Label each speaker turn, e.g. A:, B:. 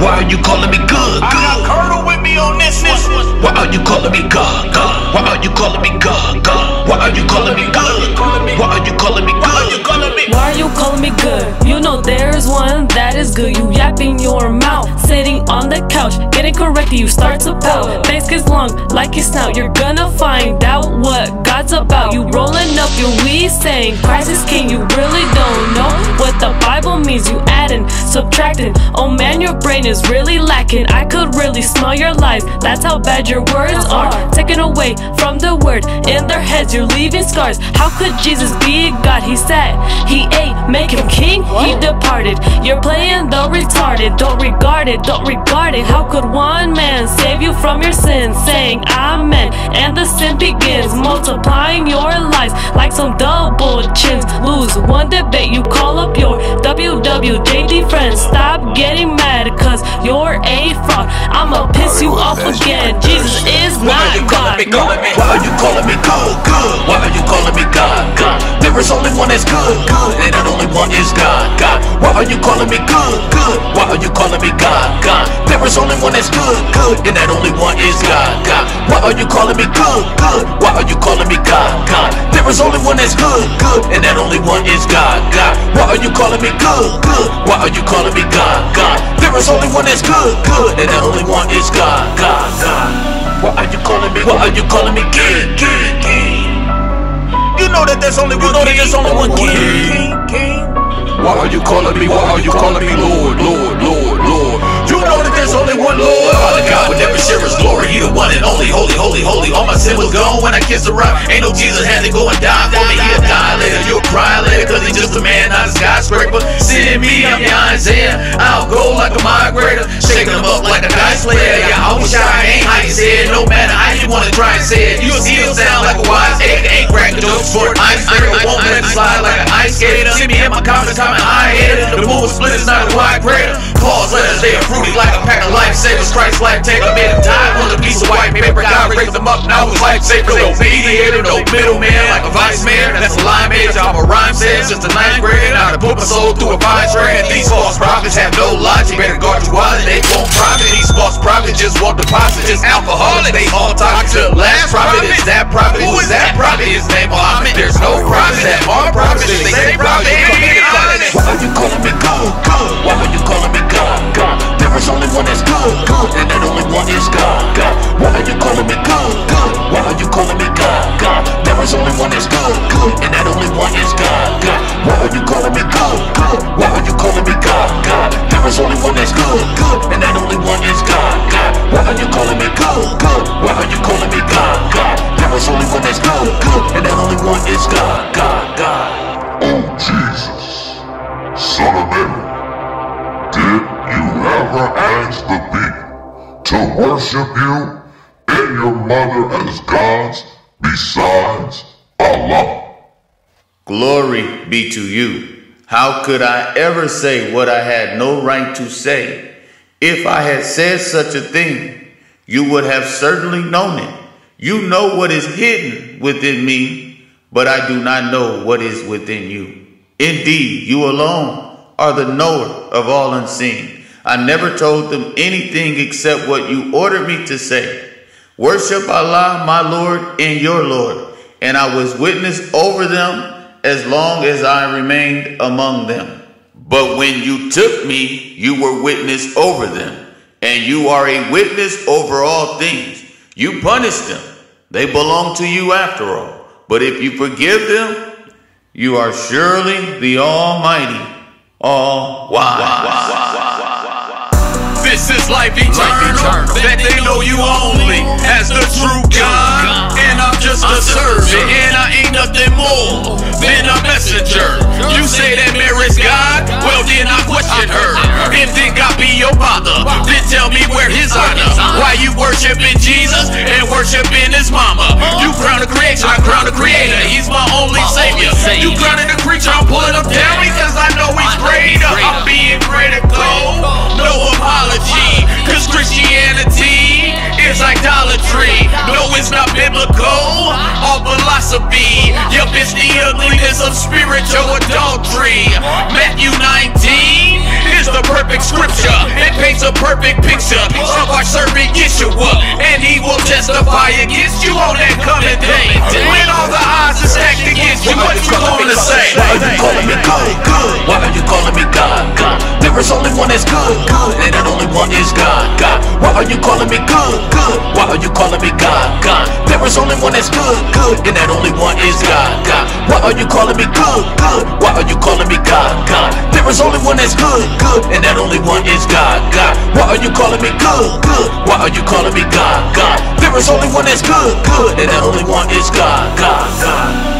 A: Why are you calling me good?
B: I got Curdle with me on this one.
A: Why are you calling me God? God? Why are you calling me God? God? Why are you calling me good? Why are you calling me
B: Why you
A: good?
B: calling me?
C: Why are you calling me good? You know there's one that is good. You yapping your mouth, sitting on the couch, getting corrected. You start to pout. Face gets long like your snout. You're gonna find out what God's about. You rolling up your weed, saying crisis is King. You really don't know what the Bible means. You adding, subtracting. Oh man, your brain is really lacking. I could really smell your lies. That's how bad your words are. Taken away from the word in their heads. You're leaving scars. How could Jesus be God? He said he ate, make him king. He departed. You're playing the retarded. Don't regard it. Don't regard it. How could one man save you from your sins? Saying amen. And the sin begins multiplying your lies like some double chins. Lose one debate. You call up your WWJD friends. Stop getting mad cause you're a fraud. I'ma piss you off again. Jesus is not God.
A: Why are you calling me good? Good. Why are you calling me God? There is only one that's good, good, and that only one is God. God. Why are you calling me good? Good. Why are you calling me God? God. There is only one that's good, good, and that only one is God. God. Why are you calling me good? Good. Why are you calling me God? God. There is only one that's good, good, and that only one is God. God. Why are you calling me good? Good. Why are you calling me God? God. There is only one that's good, good, and that only one is God. God. God. Why are you calling me? Why are you calling me
B: know that there's only one.
A: know that
B: king.
A: there's only one king.
B: King, king.
A: Why are you calling me? Why are you calling me Lord, Lord, Lord, Lord? You know that there's only one Lord. Father God would never share his glory. He the one and only, holy, holy, holy. All my sin was gone when I kissed the rock. Ain't no Jesus had to go and die for me. He'll die later. You'll cry later. Cause he's just a man, not a skyscraper. Send me, I'm your Isaiah. I'll go like a migrator. Shaking them up like a dice player. Yeah, I wish I ain't how you said. No matter how you wanna try and say it. For ice skater. Skater. See me in my comments, comment high headed. The moon split is not a wide crater. Pause letters, they are fruity like a pack of lifesavers. Christ life taker made him die on a piece of white paper. God raised them up, now it's lifesavers. No mediator, no middleman like a vice mayor. That's a lie made, job a rhyme said since the ninth grade. Now to put my soul through a vine trade. These false prophets have no logic. Better guard your wallet, they won't profit. These false prophets just want deposit, just alcoholic. They all talk to last prophet. Is that prophet? Who is that prophet? His name Muhammad. There's are prophets. They say prophet. Ain't honest. Why are you calling me good? Good. Why are you calling me God? God. There is only one that's good. Good. And that only one is God. God. You
D: ever ask the people to worship you and your mother as gods besides Allah?
E: Glory be to you. How could I ever say what I had no right to say? If I had said such a thing, you would have certainly known it. You know what is hidden within me, but I do not know what is within you. Indeed, you alone are the knower of all unseen. I never told them anything except what you ordered me to say. Worship Allah, my Lord and your Lord, and I was witness over them as long as I remained among them. But when you took me, you were witness over them, and you are a witness over all things. You punish them. They belong to you after all. But if you forgive them, you are surely the Almighty, all wise.
B: This is life eternal, that they know you only as the true God. And I'm just a servant, and I ain't nothing more than a messenger. You say that Mary's God? Well, then I question her. And then God be your father. Then tell me where his honor. Why you worshiping Jesus and worshiping his mama? You crown the creation, I crown the creator. He's my only savior. You crowning the creature, I'm pulling him down because I know he's greater. I'm being critical. No apology, philosophy. Yup, it's the ugliness of spiritual adultery. Matthew 19 is the perfect scripture. It paints a perfect picture of our servant Yeshua, and he will testify against you on that coming day. When all the odds are stacked against you, what you gonna say?
E: Why are you calling me good, good? Why are you calling me God, God? There is only one that's good, good, and that only one is God, God. Why are you calling me good, good? Why are you calling me God, God? There is only one that's good, good, and that only one is God, God. Why are you calling me good, good? Why are you calling me God, God? There is only one that's good, good, and that only one is God, God. Why are you calling me good, good? Why are you calling me God, God? There is only one that's good, good, and that only one is God, God, God.